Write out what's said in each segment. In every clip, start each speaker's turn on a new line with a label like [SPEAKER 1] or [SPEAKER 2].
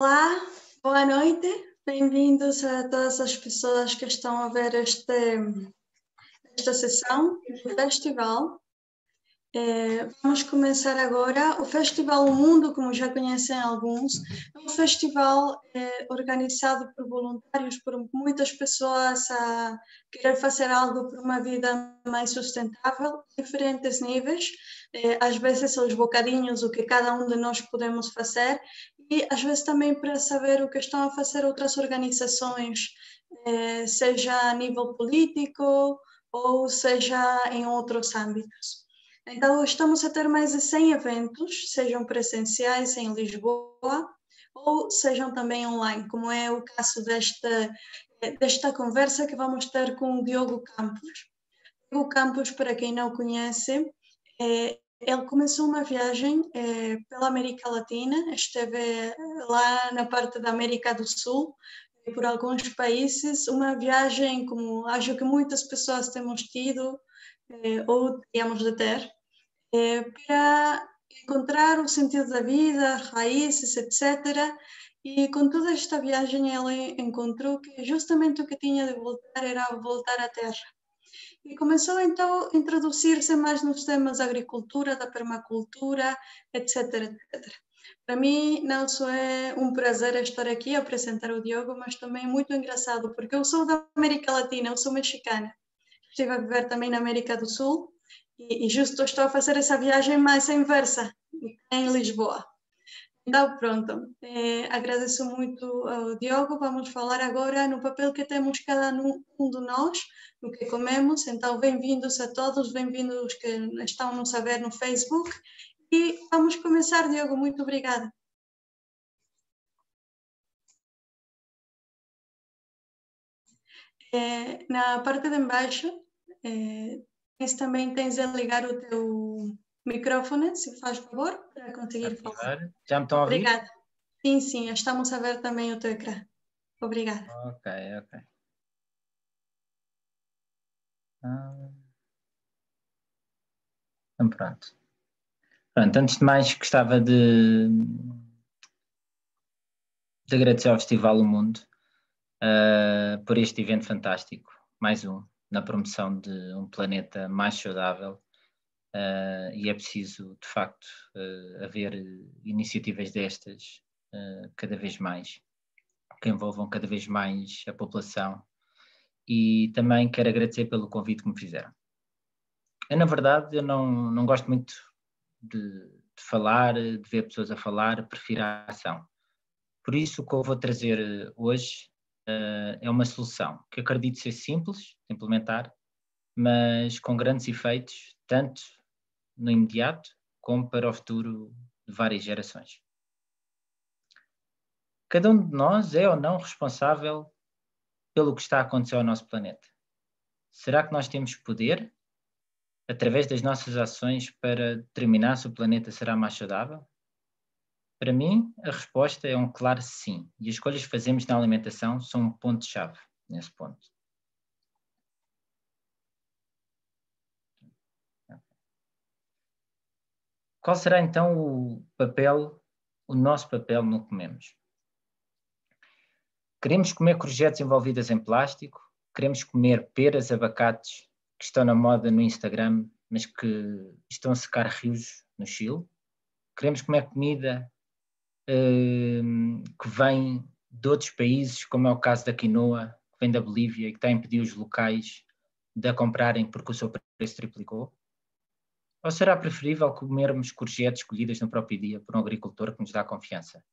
[SPEAKER 1] Olá, boa noite. Bem-vindos a todas as pessoas que estão a ver este, esta sessão do festival. É, vamos começar agora. O Festival Mundo, como já conhecem alguns, é um festival é, organizado por voluntários, por muitas pessoas a querer fazer algo por uma vida mais sustentável, diferentes níveis. É, às vezes, os bocadinhos, o que cada um de nós podemos fazer, e às vezes também para saber o que estão a fazer outras organizações, eh, seja a nível político ou seja em outros âmbitos. Então, estamos a ter mais de 100 eventos, sejam presenciais em Lisboa ou sejam também online, como é o caso desta, desta conversa que vamos ter com o Diogo Campos. Diogo Campos, para quem não conhece, é ele começou uma viagem eh, pela América Latina, esteve lá na parte da América do Sul, por alguns países, uma viagem como acho que muitas pessoas temos tido eh, ou temos de ter, eh, para encontrar o sentido da vida, raízes, etc. E com toda esta viagem ele encontrou que justamente o que tinha de voltar era voltar à terra e começou então a introduzir-se mais nos temas da agricultura, da permacultura, etc, etc. Para mim, não só é um prazer estar aqui apresentar o Diogo, mas também muito engraçado, porque eu sou da América Latina, eu sou mexicana. Estive a viver também na América do Sul e, e justo estou a fazer essa viagem mais inversa, em Lisboa. Então, pronto, eh, agradeço muito ao Diogo. Vamos falar agora no papel que temos cada um de nós, no que comemos. Então, bem-vindos a todos, bem-vindos que estão nos a ver no Facebook. E vamos começar, Diogo. Muito obrigada. Eh, na parte de embaixo, eh, também tens de ligar o teu microfone, se faz favor, para conseguir falar.
[SPEAKER 2] Já me estão a ouvir?
[SPEAKER 1] Obrigada. Sim, sim, estamos a ver também o teu ecrã. Obrigada.
[SPEAKER 2] Ok, ok. Ah. Então, pronto. Pronto, antes de mais gostava de, de agradecer ao Festival O Mundo uh, por este evento fantástico, mais um, na promoção de um planeta mais saudável Uh, e é preciso, de facto, uh, haver iniciativas destas uh, cada vez mais, que envolvam cada vez mais a população. E também quero agradecer pelo convite que me fizeram. Eu, na verdade, eu não, não gosto muito de, de falar, de ver pessoas a falar, prefiro a ação. Por isso, o que eu vou trazer hoje é uma solução que acredito ser simples de implementar, mas com grandes efeitos, tanto no imediato como para o futuro de várias gerações. Cada um de nós é ou não responsável pelo que está a acontecer ao nosso planeta. Será que nós temos poder, através das nossas ações, para determinar se o planeta será mais saudável? Para mim, a resposta é um claro sim, e as escolhas que fazemos na alimentação são um ponto-chave nesse ponto. Qual será então o papel, o nosso papel no comemos? Queremos comer courgettes envolvidas em plástico? Queremos comer peras, abacates que estão na moda no Instagram, mas que estão a secar rios no Chile? Queremos comer comida uh, que vem de outros países, como é o caso da quinoa, que vem da Bolívia e que está a impedir os locais de a comprarem porque o seu preço triplicou? Ou será preferível comermos courgettes escolhidas no próprio dia por um agricultor que nos dá confiança,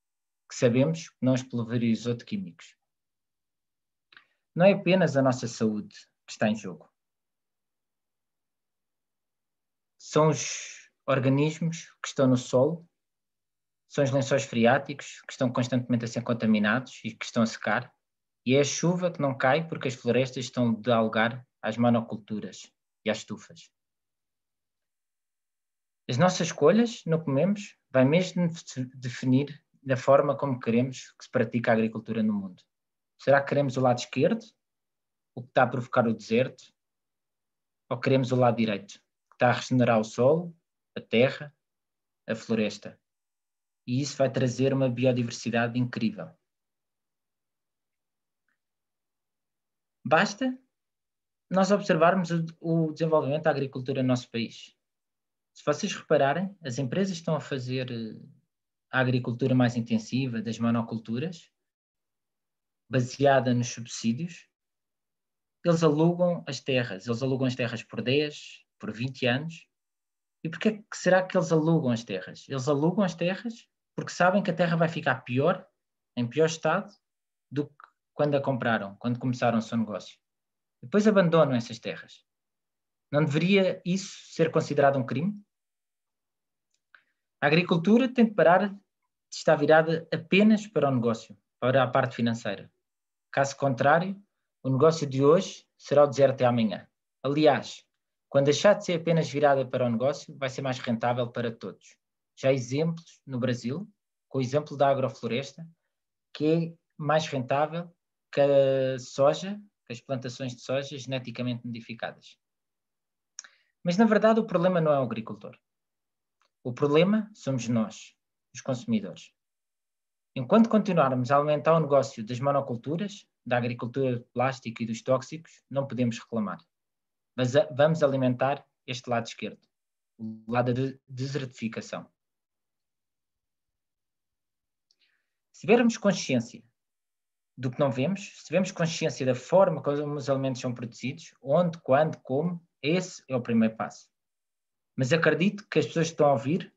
[SPEAKER 2] que sabemos que não os pulverizou de químicos? Não é apenas a nossa saúde que está em jogo. São os organismos que estão no solo, são os lençóis freáticos que estão constantemente a ser contaminados e que estão a secar, e é a chuva que não cai porque as florestas estão de algar às monoculturas e às estufas. As nossas escolhas no comemos vai mesmo definir da forma como queremos que se pratica a agricultura no mundo. Será que queremos o lado esquerdo, o que está a provocar o deserto, ou queremos o lado direito, que está a regenerar o solo, a terra, a floresta? e isso vai trazer uma biodiversidade incrível. Basta nós observarmos o, desenvolvimento da agricultura no nosso país. Se vocês repararem, as empresas estão a fazer eh, a agricultura mais intensiva, das monoculturas, baseada nos subsídios, eles alugam as terras, eles alugam as terras por 10, por 20 anos. E porquê que será que eles alugam as terras? Eles alugam as terras porque sabem que a terra vai ficar pior, em pior estado, do que quando a compraram, quando começaram o seu negócio. Depois abandonam essas terras. Não deveria isso ser considerado um crime? A agricultura tem de parar de estar virada apenas para o negócio, para a parte financeira. Caso contrário, o negócio de hoje será o deserto de amanhã. Aliás, quando deixar de ser apenas virada para o negócio, vai ser mais rentável para todos. Já há exemplos no Brasil, com o exemplo da agrofloresta, que é mais rentável que a soja, que as plantações de soja geneticamente modificadas. Mas, na verdade, o problema não é o agricultor. O problema somos nós, os consumidores. Enquanto continuarmos a aumentar o negócio das monoculturas, da agricultura de plástico e dos tóxicos, não podemos reclamar. Mas vamos alimentar este lado esquerdo, o lado da desertificação. Se tivermos consciência do que não vemos, se tivermos consciência da forma como os alimentos são produzidos, onde, quando, como, esse é o primeiro passo. Mas acredito que as pessoas que estão a ouvir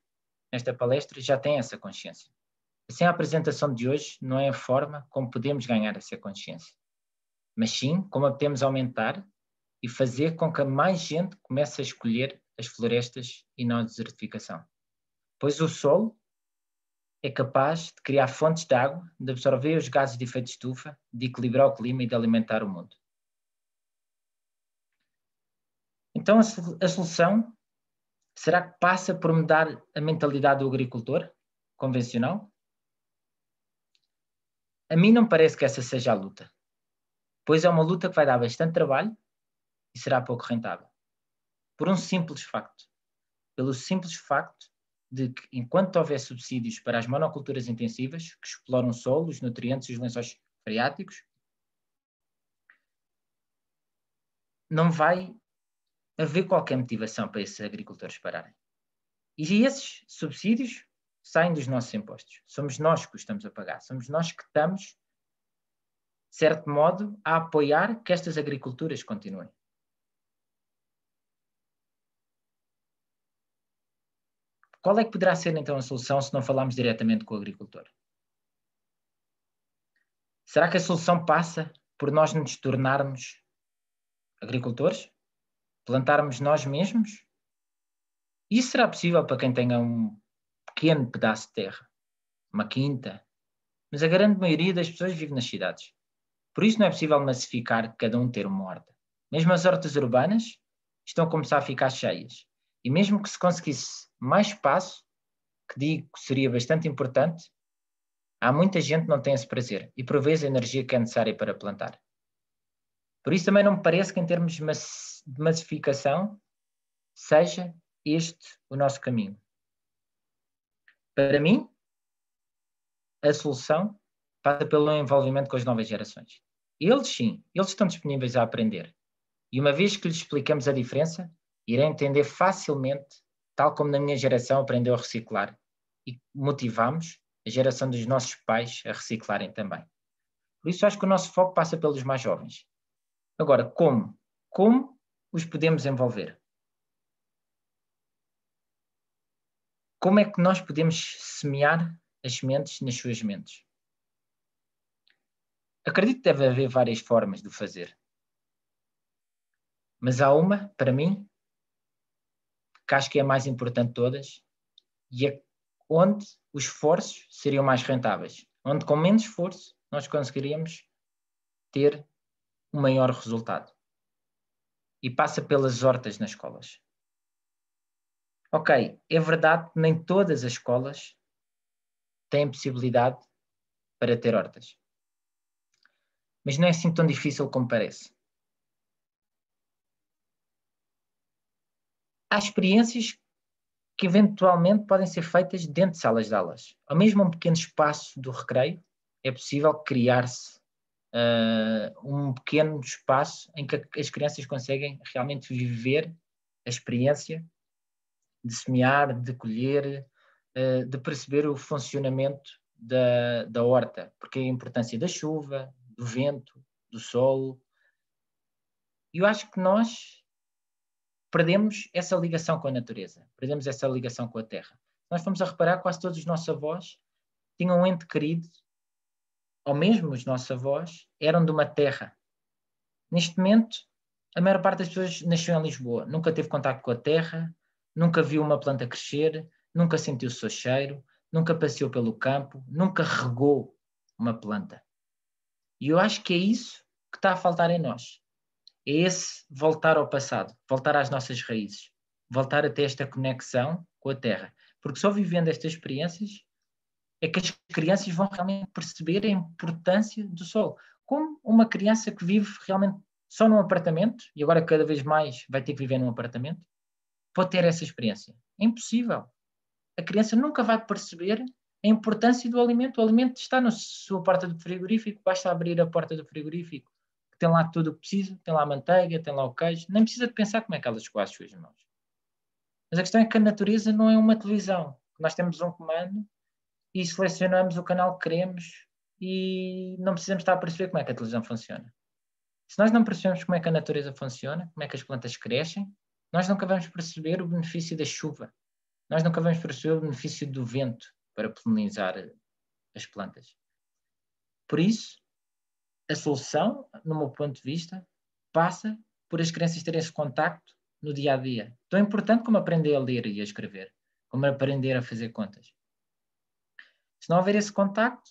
[SPEAKER 2] esta palestra já têm essa consciência. Assim, a apresentação de hoje não é a forma como podemos ganhar essa consciência, mas sim como podemos aumentar e fazer com que mais gente comece a escolher as florestas e não a desertificação. Pois o solo é capaz de criar fontes de água, de absorver os gases de efeito de estufa, de equilibrar o clima e de alimentar o mundo. Então, a solução será que passa por mudar a mentalidade do agricultor convencional? A mim não parece que essa seja a luta, pois é uma luta que vai dar bastante trabalho e será pouco rentável. Por um simples facto. Pelo simples facto de que, enquanto houver subsídios para as monoculturas intensivas, que exploram o solo, os nutrientes e os lençóis freáticos, não vai haver qualquer motivação para esses agricultores pararem. E esses subsídios saem dos nossos impostos. Somos nós que os estamos a pagar. Somos nós que estamos, de certo modo, a apoiar que estas agriculturas continuem. Qual é que poderá ser então a solução se não falarmos diretamente com o agricultor? Será que a solução passa por nós nos tornarmos agricultores? Plantarmos nós mesmos? Isso será possível para quem tenha um pequeno pedaço de terra, uma quinta, mas a grande maioria das pessoas vive nas cidades. Por isso não é possível massificar cada um ter uma horta. Mesmo as hortas urbanas estão a começar a ficar cheias. E mesmo que se conseguisse mais espaço, que digo que seria bastante importante, há muita gente que não tem esse prazer e por vezes a energia que é necessária para plantar. Por isso também não me parece que em termos de massificação seja este o nosso caminho. Para mim, a solução passa pelo envolvimento com as novas gerações. Eles sim, eles estão disponíveis a aprender. E uma vez que lhes explicamos a diferença, irão entender facilmente, tal como na minha geração aprendeu a reciclar. E motivamos a geração dos nossos pais a reciclarem também. Por isso acho que o nosso foco passa pelos mais jovens. Agora, como? Como os podemos envolver? Como é que nós podemos semear as sementes nas suas mentes? Acredito que deve haver várias formas de o fazer. Mas há uma, para mim, que acho que é a mais importante de todas, e é onde os esforços seriam mais rentáveis. Onde com menos esforço nós conseguiríamos ter um maior resultado. E passa pelas hortas nas escolas. Ok, é verdade que nem todas as escolas têm possibilidade para ter hortas. Mas não é assim tão difícil como parece. Há experiências que eventualmente podem ser feitas dentro de salas de aulas. Ao mesmo um pequeno espaço do recreio, é possível criar-se uh, um pequeno espaço em que as crianças conseguem realmente viver a experiência de semear, de colher, uh, de perceber o funcionamento da, da horta, porque a importância da chuva, do vento, do solo. E eu acho que nós perdemos essa ligação com a natureza, perdemos essa ligação com a terra. Nós fomos a reparar, quase todos os nossos avós tinham um ente querido, ou mesmo os nossos avós, eram de uma terra. Neste momento, a maior parte das pessoas nasceu em Lisboa, nunca teve contato com a terra, nunca viu uma planta crescer, nunca sentiu o seu cheiro, nunca passeou pelo campo, nunca regou uma planta. E eu acho que é isso que está a faltar em nós. É esse voltar ao passado, voltar às nossas raízes, voltar a ter esta conexão com a terra. Porque só vivendo estas experiências é que as crianças vão realmente perceber a importância do sol. Como uma criança que vive realmente só num apartamento, e agora cada vez mais vai ter que viver num apartamento, pode ter essa experiência. É impossível. A criança nunca vai perceber a importância do alimento. O alimento está na sua porta do frigorífico, basta abrir a porta do frigorífico, que tem lá tudo o que precisa, tem lá a manteiga, tem lá o queijo, nem precisa de pensar como é que ela chegou às suas mãos. Mas a questão é que a natureza não é uma televisão. Nós temos um comando e selecionamos o canal que queremos e não precisamos estar a perceber como é que a televisão funciona. Se nós não percebemos como é que a natureza funciona, como é que as plantas crescem, nós nunca vamos perceber o benefício da chuva. Nós nunca vamos perceber o benefício do vento, para polinizar as plantas. Por isso, a solução, no meu ponto de vista, passa por as crianças terem esse contacto no dia a dia. Tão importante como aprender a ler e a escrever, como aprender a fazer contas. Se não houver esse contacto,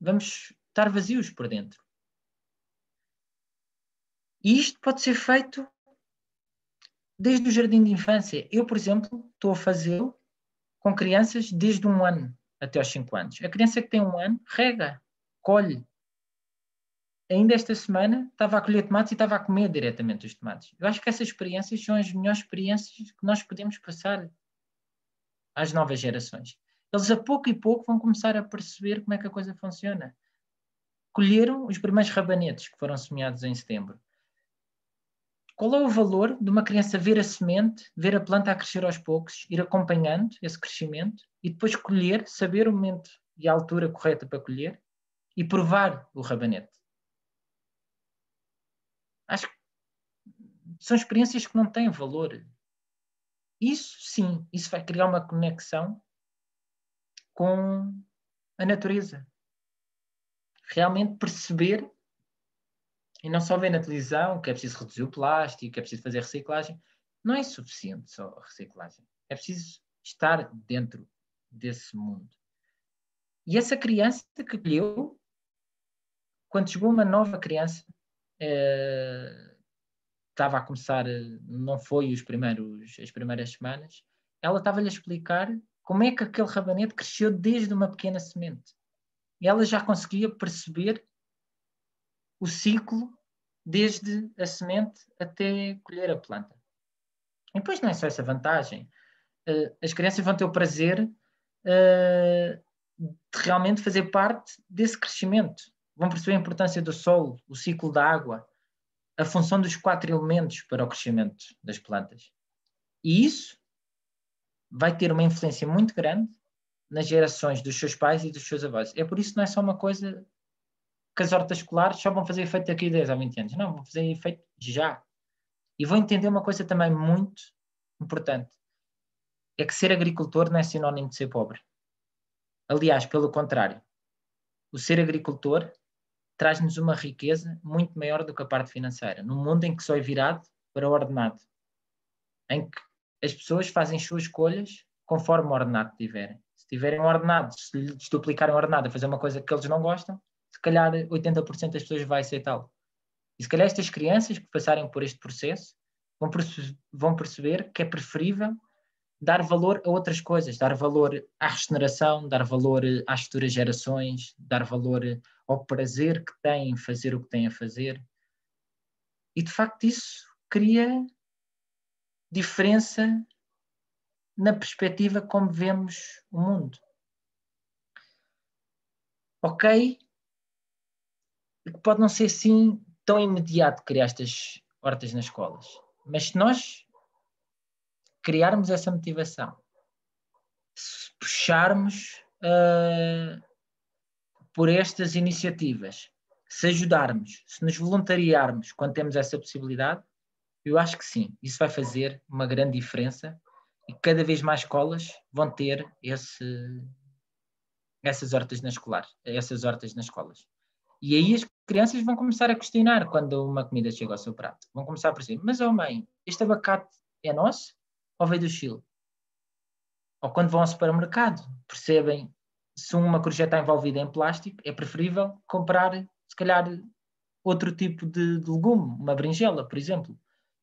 [SPEAKER 2] vamos estar vazios por dentro. E isto pode ser feito desde o jardim de infância. Eu, por exemplo, estou a fazê-lo com crianças desde um ano até aos cinco anos. A criança que tem um ano rega, colhe. Ainda esta semana estava a colher tomates e estava a comer diretamente os tomates. Eu acho que essas experiências são as melhores experiências que nós podemos passar às novas gerações. Eles a pouco e pouco vão começar a perceber como é que a coisa funciona. Colheram os primeiros rabanetes que foram semeados em setembro. Qual é o valor de uma criança ver a semente, ver a planta a crescer aos poucos, ir acompanhando esse crescimento e depois colher, saber o momento e a altura correta para colher e provar o rabanete? Acho que são experiências que não têm valor. Isso sim, isso vai criar uma conexão com a natureza. Realmente perceber e não só ver na televisão que é preciso reduzir o plástico, que é preciso fazer reciclagem. Não é suficiente só a reciclagem. É preciso estar dentro desse mundo. E essa criança que colheu, quando chegou uma nova criança, eh, estava a começar, não foi os primeiros, as primeiras semanas, ela estava-lhe a explicar como é que aquele rabanete cresceu desde uma pequena semente. E ela já conseguia perceber o ciclo desde a semente até colher a planta. E depois não é só essa vantagem. Uh, as crianças vão ter o prazer uh, de realmente fazer parte desse crescimento. Vão perceber a importância do solo, o ciclo da água, a função dos quatro elementos para o crescimento das plantas. E isso vai ter uma influência muito grande nas gerações dos seus pais e dos seus avós. É por isso que não é só uma coisa que as hortas escolares só vão fazer efeito daqui a 10 ou 20 anos. Não, vão fazer efeito já. E vão entender uma coisa também muito importante: é que ser agricultor não é sinónimo de ser pobre. Aliás, pelo contrário, o ser agricultor traz-nos uma riqueza muito maior do que a parte financeira, num mundo em que só é virado para ordenado, em que as pessoas fazem suas escolhas conforme o ordenado tiverem. Se tiverem um ordenado, se lhes duplicarem o ordenado a fazer uma coisa que eles não gostam, se calhar 80% das pessoas vai aceitá-lo. E se calhar estas crianças que passarem por este processo vão, perce vão perceber que é preferível dar valor a outras coisas, dar valor à regeneração, dar valor às futuras gerações, dar valor ao prazer que têm em fazer o que têm a fazer. E de facto isso cria diferença na perspectiva como vemos o mundo. Ok, pode não ser assim tão imediato criar estas hortas nas escolas, mas se nós criarmos essa motivação, se puxarmos uh, por estas iniciativas, se ajudarmos, se nos voluntariarmos quando temos essa possibilidade, eu acho que sim, isso vai fazer uma grande diferença e cada vez mais escolas vão ter esse, essas hortas na escolar, essas hortas nas escolas. E aí as crianças vão começar a questionar quando uma comida chega ao seu prato. Vão começar a perceber, mas oh mãe, este abacate é nosso ou veio do Chile? Ou quando vão ao supermercado, percebem se uma courgette está envolvida em plástico, é preferível comprar, se calhar, outro tipo de, de legume, uma berinjela, por exemplo,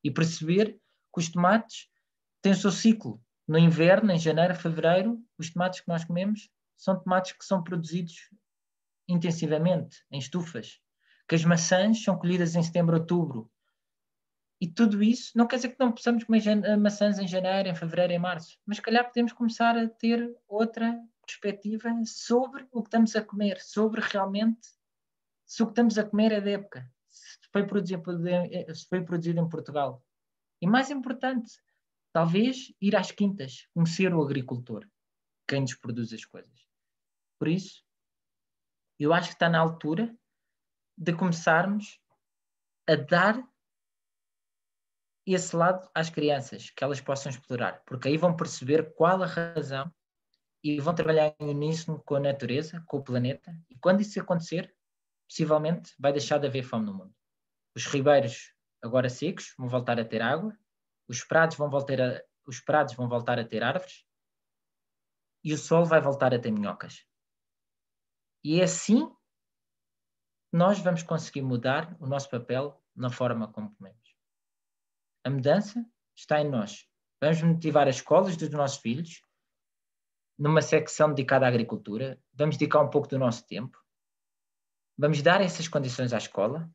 [SPEAKER 2] e perceber que os tomates têm o seu ciclo. No inverno, em janeiro, fevereiro, os tomates que nós comemos são tomates que são produzidos intensivamente, em estufas. Que as maçãs são colhidas em setembro, outubro. E tudo isso não quer dizer que não possamos comer maçãs em janeiro, em fevereiro, em março, mas calhar podemos começar a ter outra perspectiva sobre o que estamos a comer, sobre realmente se o que estamos a comer é da época, se foi produzido, se foi produzido em Portugal. E mais importante, talvez ir às quintas, conhecer o agricultor, quem nos produz as coisas. Por isso, eu acho que está na altura de começarmos a dar esse lado às crianças, que elas possam explorar, porque aí vão perceber qual a razão e vão trabalhar em uníssono com a natureza, com o planeta, e quando isso acontecer, possivelmente vai deixar de haver fome no mundo. Os ribeiros, agora secos, vão voltar a ter água, os prados vão voltar a, os prados vão voltar a ter árvores, e o sol vai voltar a ter minhocas. E é assim que nós vamos conseguir mudar o nosso papel na forma como comemos. A mudança está em nós. Vamos motivar as escolas dos nossos filhos numa secção dedicada à agricultura, vamos dedicar um pouco do nosso tempo, vamos dar essas condições à escola.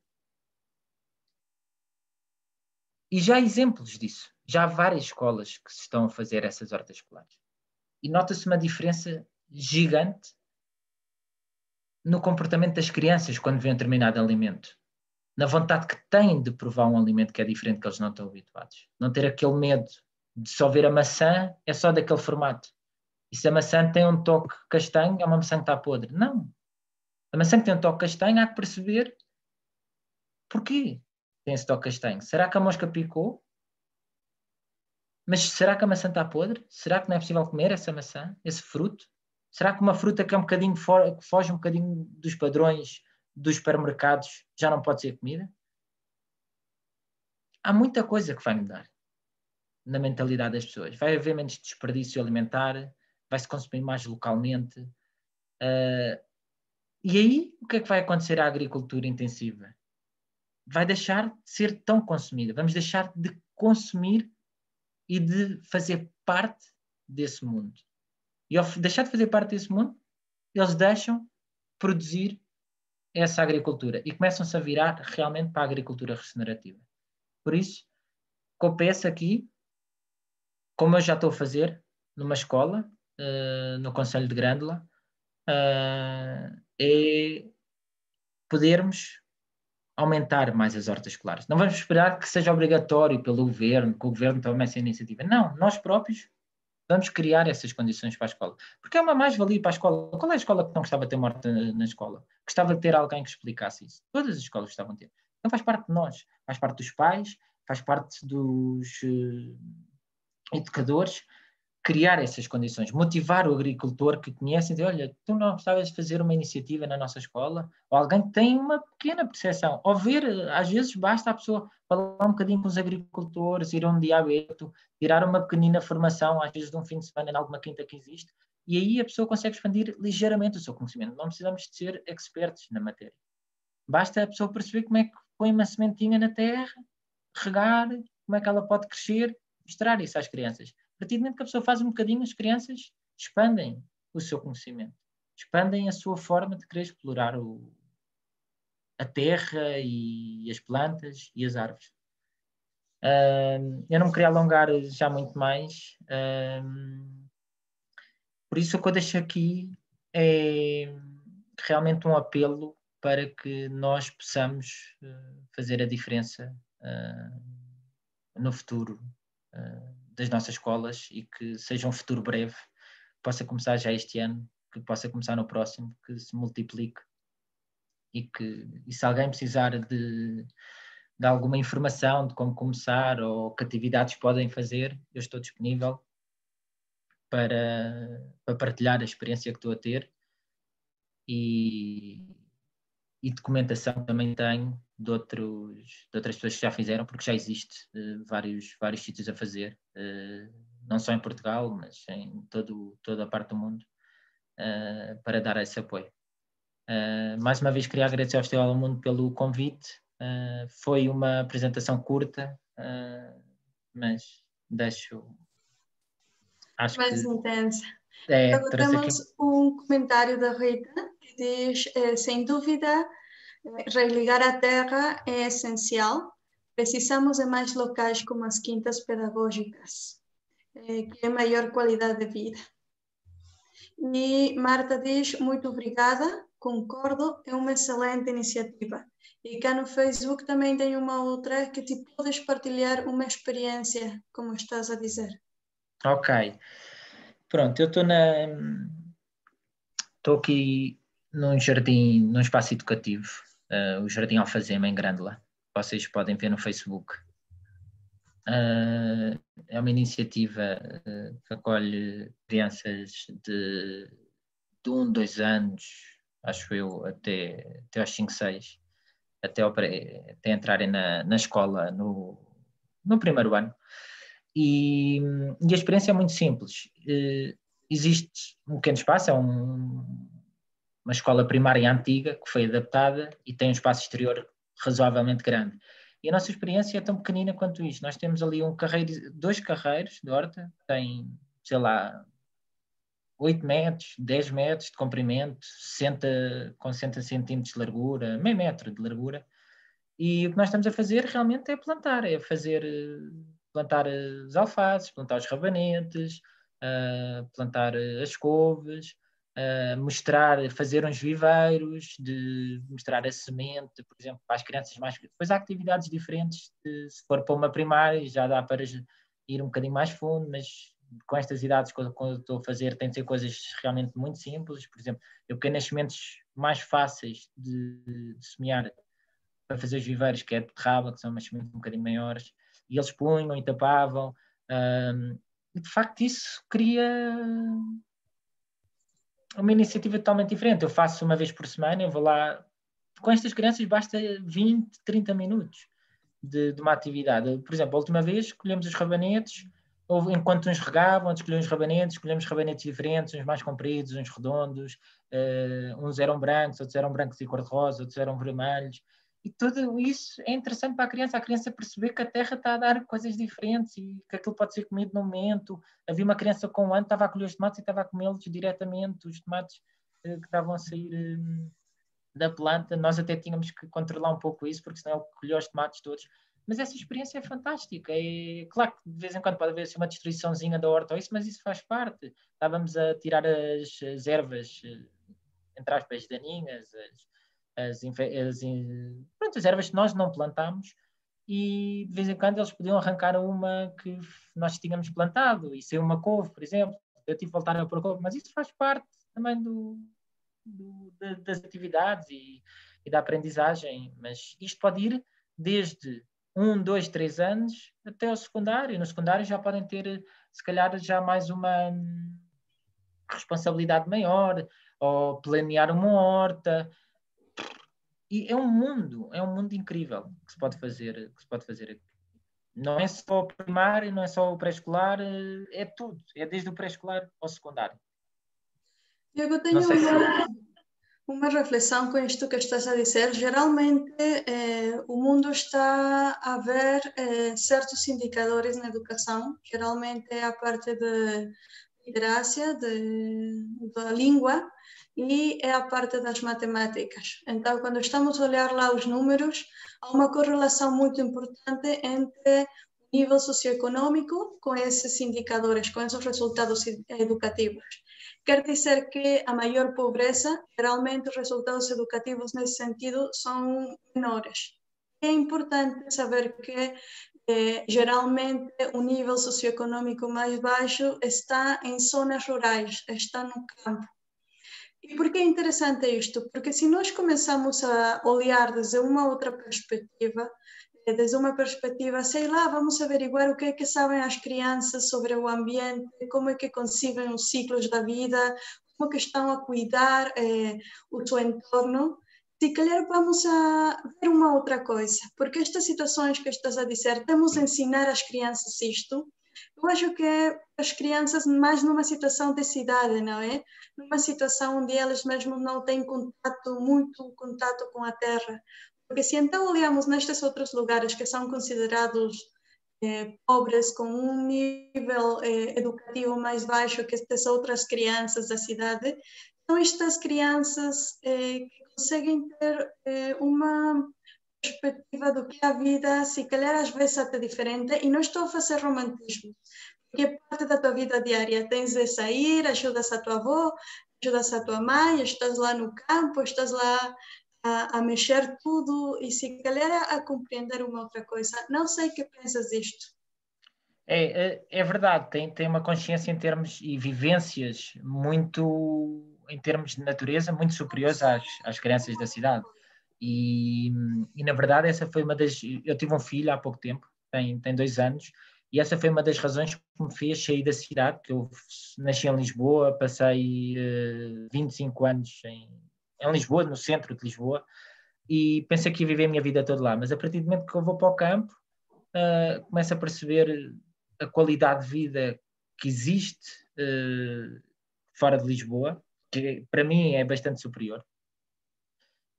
[SPEAKER 2] E já há exemplos disso. Já há várias escolas que se estão a fazer essas hortas escolares. E nota-se uma diferença gigante no comportamento das crianças quando vêem um determinado alimento. Na vontade que têm de provar um alimento que é diferente que eles não estão habituados. Não ter aquele medo de só ver a maçã, é só daquele formato. E se a maçã tem um toque castanho, é uma maçã que está podre. Não. A maçã que tem um toque castanho há que perceber porquê esse toque castanho. Será que a mosca picou? Mas será que a maçã está podre? Será que não é possível comer essa maçã, esse fruto? Será que uma fruta que é um bocadinho fora, que foge um bocadinho dos padrões dos supermercados já não pode ser comida? Há muita coisa que vai mudar na mentalidade das pessoas. Vai haver menos desperdício alimentar, vai-se consumir mais localmente. Uh, e aí, o que é que vai acontecer à agricultura intensiva? Vai deixar de ser tão consumida. Vamos deixar de consumir e de fazer parte desse mundo. E ao deixar de fazer parte desse mundo, eles deixam produzir essa agricultura e começam-se a virar realmente para a agricultura regenerativa. Por isso, compensa aqui, como eu já estou a fazer numa escola, uh, no Conselho de Grândola uh, é podermos aumentar mais as hortas escolares. Não vamos esperar que seja obrigatório pelo governo, que o governo tome essa iniciativa. Não, nós próprios vamos criar essas condições para a escola. Porque é uma mais-valia para a escola. Qual é a escola que não gostava de ter morte na escola? Gostava de ter alguém que explicasse isso. Todas as escolas gostavam de ter. Então faz parte de nós, faz parte dos pais, faz parte dos uh, educadores, criar essas condições, motivar o agricultor que conhece e dizer, olha, tu não gostavas de fazer uma iniciativa na nossa escola? Ou alguém que tem uma pequena percepção. Ou ver, às vezes basta a pessoa falar um bocadinho com os agricultores, ir a um dia aberto, tirar uma pequenina formação, às vezes de um fim de semana em alguma quinta que existe, e aí a pessoa consegue expandir ligeiramente o seu conhecimento. Não precisamos de ser expertos na matéria. Basta a pessoa perceber como é que põe uma sementinha na terra, regar, como é que ela pode crescer, mostrar isso às crianças a partir do momento que a pessoa faz um bocadinho, as crianças expandem o seu conhecimento, expandem a sua forma de querer explorar o, a terra e as plantas e as árvores. Uh, eu não me queria alongar já muito mais, uh, por isso o que eu deixo aqui é realmente um apelo para que nós possamos uh, fazer a diferença no futuro das nossas escolas e que seja um futuro breve, possa começar já este ano, que possa começar no próximo, que se multiplique e que e se alguém precisar de de alguma informação de como começar ou que atividades podem fazer, eu estou disponível para, para partilhar a experiência que estou a ter e, e documentação também tenho de, outros, de outras pessoas que já fizeram, porque já existe uh, vários, vários sítios a fazer, não só em Portugal, mas em todo, toda a parte do mundo, uh, para dar esse apoio. mais uma vez queria agradecer ao Festival do Mundo pelo convite foi uma apresentação curta, mas deixo.
[SPEAKER 1] Acho Mais que... intensa.
[SPEAKER 2] É,
[SPEAKER 1] Agora temos aqui... um comentário da Rita que diz: eh, sem dúvida, eh, religar a terra é essencial. Precisamos de mais locais como as quintas pedagógicas, eh, que é maior qualidade de vida. E Marta diz: muito obrigada, concordo, é uma excelente iniciativa. E cá no Facebook também tem uma outra que te podes partilhar uma experiência, como estás a dizer.
[SPEAKER 2] Ok. Pronto, eu estou na. Estou aqui num jardim, num espaço educativo, uh, o Jardim Alfazema, em Grândola. Vocês podem ver no Facebook. Uh, é uma iniciativa uh, que acolhe crianças de, de um, dois anos, acho eu, até, até aos 5, 6 até, até entrarem na, na escola no, no primeiro ano. E, e, a experiência é muito simples. Uh, existe um pequeno espaço, é um, uma escola primária antiga que foi adaptada e tem um espaço exterior razoavelmente grande. E a nossa experiência é tão pequenina quanto isto. Nós temos ali um carreiro, dois carreiros de horta, tem, sei lá, 8 metros, 10 metros de comprimento, 60, com 60 centímetros de largura, meio metro de largura. E o que nós estamos a fazer realmente é plantar, é fazer, plantar as alfaces, plantar os rabanetes, uh, plantar as couves, uh, mostrar, fazer uns viveiros, de mostrar a semente, por exemplo, para as crianças mais... Depois há atividades diferentes, de, se for para uma primária já dá para ir um bocadinho mais fundo, mas com estas idades, quando, quando estou a fazer, tem de ser coisas realmente muito simples. Por exemplo, eu peguei nas sementes mais fáceis de, de semear para fazer os viveiros, que é de beterraba, que são umas sementes um bocadinho maiores, e eles punham e tapavam. Um, e de facto isso cria uma iniciativa totalmente diferente. Eu faço uma vez por semana, eu vou lá. Com estas crianças basta 20, 30 minutos de, de uma atividade. Por exemplo, a última vez escolhemos os rabanetes Houve, enquanto uns regavam, outros escolhiam os rabanetes, escolhemos rabanetes diferentes, uns mais compridos, uns redondos, uh, uns eram brancos, outros eram brancos e cor-de-rosa, outros eram vermelhos. E tudo isso é interessante para a criança, a criança perceber que a terra está a dar coisas diferentes e que aquilo pode ser comido no momento. Havia uma criança com um ano, estava a colher os tomates e estava a comê-los diretamente, os tomates uh, que estavam a sair uh, da planta. Nós até tínhamos que controlar um pouco isso, porque senão ele colheu os tomates todos mas essa experiência é fantástica. É, claro que de vez em quando pode haver assim, uma destruiçãozinha da horta ou isso, mas isso faz parte. Estávamos a tirar as, as ervas, eh, entre aspas, daninhas, as, as, as, pronto, as ervas que nós não plantamos e de vez em quando eles podiam arrancar uma que nós tínhamos plantado e ser uma couve, por exemplo. Eu tive que voltar a pôr couve, mas isso faz parte também do, do das atividades e, e da aprendizagem. Mas isto pode ir desde um, dois, três anos até o secundário. No secundário já podem ter, se calhar, já mais uma responsabilidade maior, ou planear uma horta. E é um mundo, é um mundo incrível que se pode fazer, que se pode fazer aqui. Não é só o primário, não é só o pré-escolar, é tudo. É desde o pré-escolar ao secundário.
[SPEAKER 1] Eu tenho uma, uma reflexão com isto que estás a dizer. Geralmente, eh, o mundo está a ver eh, certos indicadores na educação. Geralmente é a parte de literacia, de, da língua, e é a parte das matemáticas. Então, quando estamos a olhar lá os números, há uma correlação muito importante entre nível socioeconômico com esses indicadores, com esses resultados educativos. Quer dizer que a maior pobreza, geralmente os resultados educativos nesse sentido são menores. É importante saber que eh, geralmente o nível socioeconômico mais baixo está em zonas rurais, está no campo. E por que é interessante isto? Porque se nós começamos a olhar desde uma outra perspectiva, desde uma perspectiva, sei lá, vamos averiguar o que é que sabem as crianças sobre o ambiente, como é que concebem os ciclos da vida, como que estão a cuidar eh, o seu entorno. Se calhar vamos a ver uma outra coisa, porque estas situações que estás a dizer, temos a ensinar às crianças isto, eu acho que as crianças mais numa situação de cidade, não é? Numa situação onde elas mesmo não têm contato, muito contato com a terra, porque se então olhamos nestes outros lugares que são considerados eh, pobres, com um nível eh, educativo mais baixo que estas outras crianças da cidade, são estas crianças eh, que conseguem ter uma perspectiva do que é a vida, se calhar às vezes até diferente, e não estou a fazer romantismo, porque é parte da tua vida diária. Tens de sair, ajudas a tua avó, ajudas a tua mãe, estás lá no campo, estás lá a, a, mexer tudo e se calhar a, compreender uma outra coisa. Não sei o que pensas disto.
[SPEAKER 2] É, é, é, verdade, tem, tem uma consciência em termos e vivências muito, em termos de natureza, muito superiores às, às crianças da cidade. E, e na verdade, essa foi uma das. Eu tive um filho há pouco tempo, tem, tem dois anos, e essa foi uma das razões que me fez sair da cidade, que eu nasci em Lisboa, passei uh, eh, 25 anos em, em Lisboa, no centro de Lisboa, e pensei que ia viver a minha vida toda lá. Mas a partir do momento que eu vou para o campo, uh, começo a perceber a qualidade de vida que existe uh, fora de Lisboa, que para mim é bastante superior.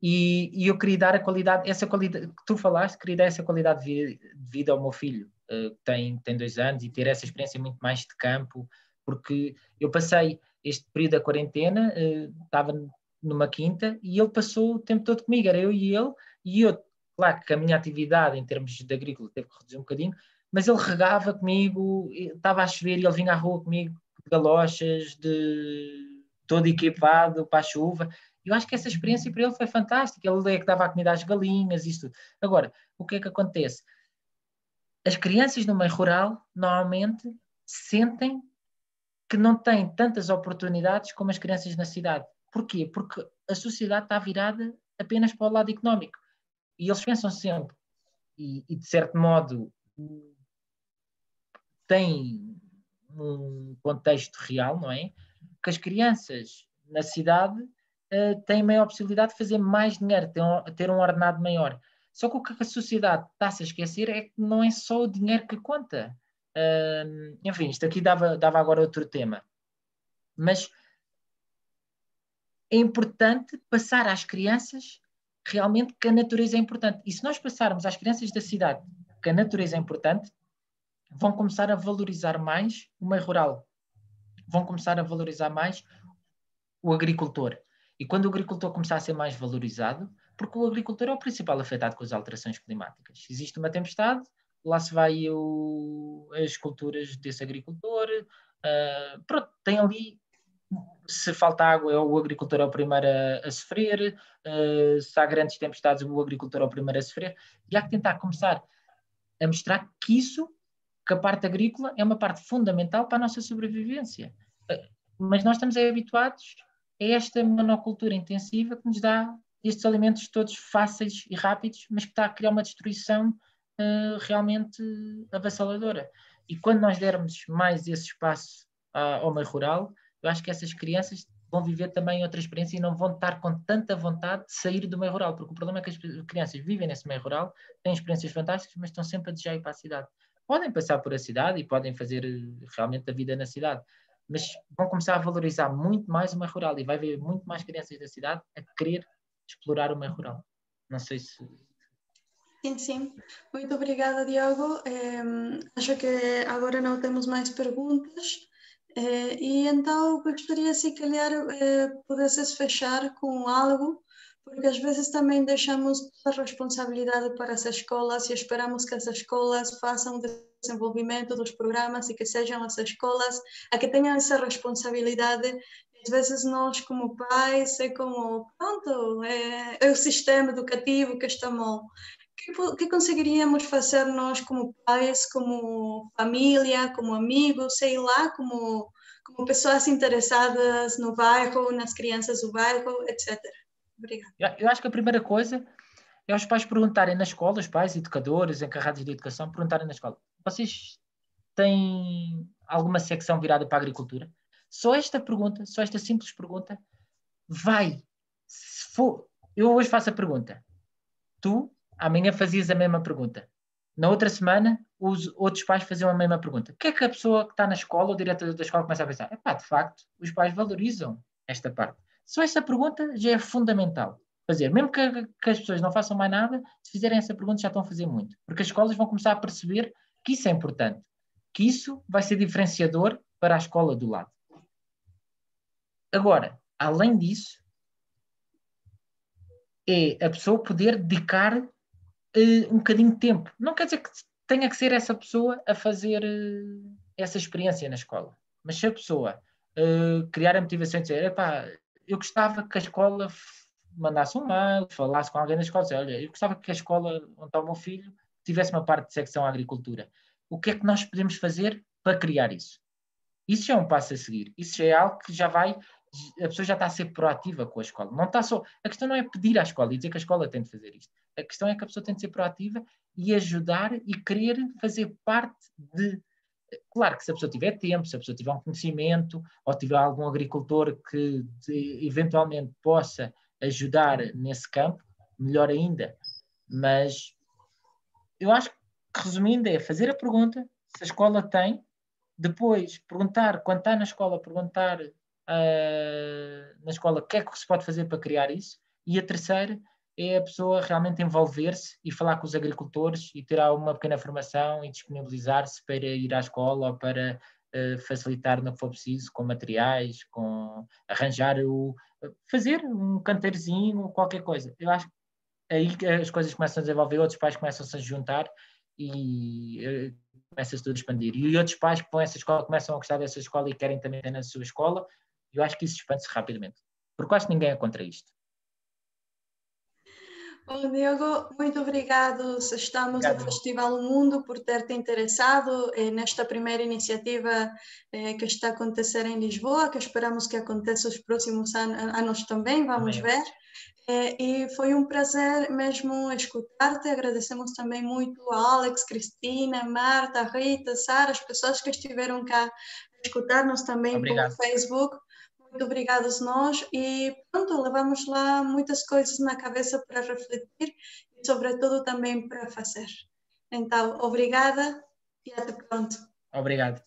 [SPEAKER 2] E, e, eu queria dar a qualidade, essa qualidade que tu falaste, queria dar essa qualidade de vida ao meu filho, uh, que tem, tem dois anos, e ter essa experiência muito mais de campo, porque eu passei este período da quarentena, uh, estava numa quinta e ele passou o tempo todo comigo, era eu e ele, e eu, claro que a minha atividade em termos de agrícola teve que reduzir um bocadinho, mas ele regava comigo, estava a chover e ele vinha à rua comigo de galochas, de todo equipado para a chuva. Eu acho que essa experiência para ele foi fantástica. Ele é que dava a comida às galinhas, isso tudo. Agora, o que é que acontece? As crianças no meio rural normalmente sentem que não têm tantas oportunidades como as crianças na cidade. Porquê? Porque a sociedade está virada apenas para o lado económico. E eles pensam sempre, e, e de certo modo têm um contexto real, não é? Que as crianças na cidade uh, têm maior possibilidade de fazer mais dinheiro, ter um, ter um ordenado maior. Só que o que a sociedade está-se a esquecer é que não é só o dinheiro que conta. Uh, enfim, isto aqui dava, dava agora outro tema. Mas é importante passar às crianças realmente que a natureza é importante. E se nós passarmos às crianças da cidade que a natureza é importante, vão começar a valorizar mais o meio rural, vão começar a valorizar mais o agricultor. E quando o agricultor começar a ser mais valorizado, porque o agricultor é o principal afetado com as alterações climáticas. Existe uma tempestade, lá se vai o, as culturas desse agricultor, uh, pronto, tem ali se falta água, é o agricultor é o primeiro a, a sofrer, uh, se há grandes tempestades, o agricultor é o primeiro a sofrer, e há que tentar começar a mostrar que isso, que a parte agrícola é uma parte fundamental para a nossa sobrevivência. Uh, mas nós estamos habituados a esta monocultura intensiva que nos dá estes alimentos todos fáceis e rápidos, mas que está a criar uma destruição uh, realmente avassaladora. E quando nós dermos mais esse espaço ao meio rural, eu acho que essas crianças vão viver também outra experiência e não vão estar com tanta vontade de sair do meio rural, porque o problema é que as crianças vivem nesse meio rural, têm experiências fantásticas, mas estão sempre a desejar ir para a cidade. Podem passar por a cidade e podem fazer eh, realmente a vida na cidade, mas vão começar a valorizar muito mais o meio rural e vai haver muito mais crianças da cidade a querer explorar o meio rural. Não sei se.
[SPEAKER 1] Sim, sim. Muito obrigada, Diogo. Acho que agora não temos mais perguntas. E então gostaria, se calhar, eh, pudesses fechar com algo, porque às vezes também deixamos a responsabilidade para as escolas e esperamos que as escolas façam o desenvolvimento dos programas e que sejam as escolas a que tenham essa responsabilidade. Às vezes nós, como pais, é como, pronto, é, é o sistema educativo que está mal que, que conseguiríamos fazer nós como pais, como família, como amigos, sei lá, como, como pessoas interessadas no bairro, nas crianças do bairro, etc. Obrigada.
[SPEAKER 2] Eu acho que a primeira coisa é os pais perguntarem na escola, os pais, educadores, encarregados de educação, perguntarem na escola: vocês têm alguma secção virada para a agricultura? Só esta pergunta, só esta simples pergunta, vai. Se for, eu hoje faço a pergunta: tu amanhã fazias a mesma pergunta. Na outra semana, os outros pais faziam a mesma pergunta. O que é que a pessoa que está na escola, o diretor da escola, começa a pensar? Epá, de facto, os pais valorizam esta parte. Só essa pergunta já é fundamental. Fazer, mesmo que, que as pessoas não façam mais nada, se fizerem essa pergunta já estão a fazer muito. Porque as escolas vão começar a perceber que isso é importante. Que isso vai ser diferenciador para a escola do lado. Agora, além disso, é a pessoa poder dedicar uh, um bocadinho de tempo. Não quer dizer que tenha que ser essa pessoa a fazer uh, essa experiência na escola. Mas se a pessoa uh, criar a motivação de dizer, epá, eu gostava que a escola mandasse um mail, falasse com alguém na escola, dizer, olha, eu gostava que a escola onde está o meu filho tivesse uma parte de secção agricultura. O que é que nós podemos fazer para criar isso? Isso já é um passo a seguir. Isso já é algo que já vai a pessoa já está a ser proativa com a escola. Não está só. A questão não é pedir à escola e dizer que a escola tem de fazer isto. A questão é que a pessoa tem de ser proativa e ajudar e querer fazer parte de. Claro que se a pessoa tiver tempo, se a pessoa tiver um conhecimento, ou tiver algum agricultor que de, eventualmente possa ajudar nesse campo, melhor ainda. Mas eu acho que, resumindo, é fazer a pergunta se a escola tem, depois perguntar, quando está na escola, perguntar uh, na escola o que é que se pode fazer para criar isso, e a terceira é a pessoa realmente envolver-se e falar com os agricultores e ter uma pequena formação e disponibilizar-se para ir à escola ou para uh, facilitar no que for preciso, com materiais, com arranjar o. fazer um canteirozinho, qualquer coisa. Eu acho que aí as coisas começam a desenvolver, outros pais começam-se a juntar e uh, começa-se tudo a expandir. E outros pais que vão a essa escola começam a gostar dessa escola e querem também ter na sua escola, eu acho que isso expande-se rapidamente, porque quase ninguém é contra isto.
[SPEAKER 1] Bom, Diogo, muito obrigado. Estamos obrigado. no Festival Mundo por ter te interessado eh, nesta primeira iniciativa eh, que está a acontecer em Lisboa, que esperamos que aconteça os próximos an anos também, vamos ver. Eh, e foi um prazer mesmo escutar-te. Agradecemos também muito a Alex, Cristina, Marta, Rita, Sara, as pessoas que estiveram cá a escutar-nos também
[SPEAKER 2] Obrigado.
[SPEAKER 1] pelo Facebook muito obrigados nós e pronto, levamos lá muitas coisas na cabeça para refletir e sobretudo também para fazer. Então, obrigada e até pronto.
[SPEAKER 2] Obrigado.